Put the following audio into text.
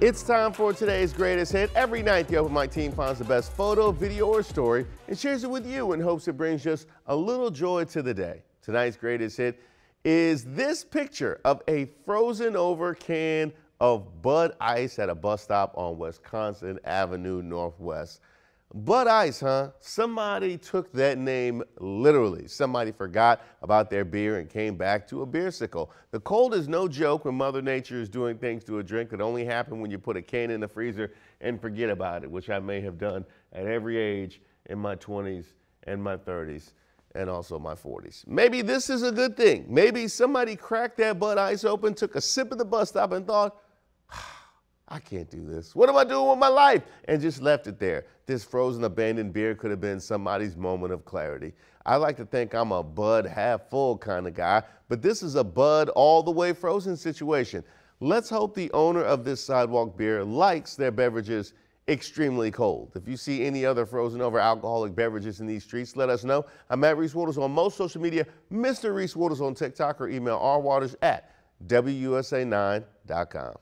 It's time for today's greatest hit. Every night, the Open Mic team finds the best photo, video, or story and shares it with you in hopes it brings just a little joy to the day. Tonight's greatest hit is this picture of a frozen over can of Bud Ice at a bus stop on Wisconsin Avenue Northwest. Bud Ice, huh? Somebody took that name literally. Somebody forgot about their beer and came back to a beer beersicle. The cold is no joke when Mother Nature is doing things to a drink that only happen when you put a can in the freezer and forget about it, which I may have done at every age in my 20s and my 30s and also my 40s. Maybe this is a good thing. Maybe somebody cracked that Bud Ice open, took a sip at the bus stop and thought, I can't do this. What am I doing with my life? And just left it there. This frozen abandoned beer could have been somebody's moment of clarity. I like to think I'm a bud half full kind of guy, but this is a bud all the way frozen situation. Let's hope the owner of this sidewalk beer likes their beverages extremely cold. If you see any other frozen over alcoholic beverages in these streets, let us know. I'm at Reese Waters on most social media, Mr. Reese Waters on TikTok, or email rwaters at WUSA9.com.